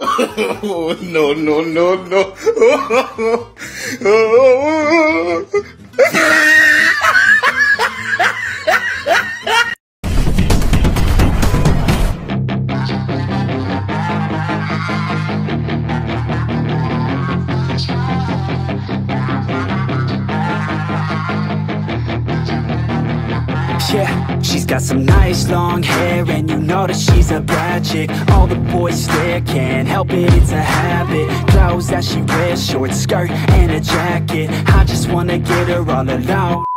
oh, no, no, no, no. Yeah, she's got some nice long hair And you know that she's a bad chick. All the boys stare, can't help it, it's a habit. Clothes that she wears, short skirt and a jacket. I just wanna get her all alone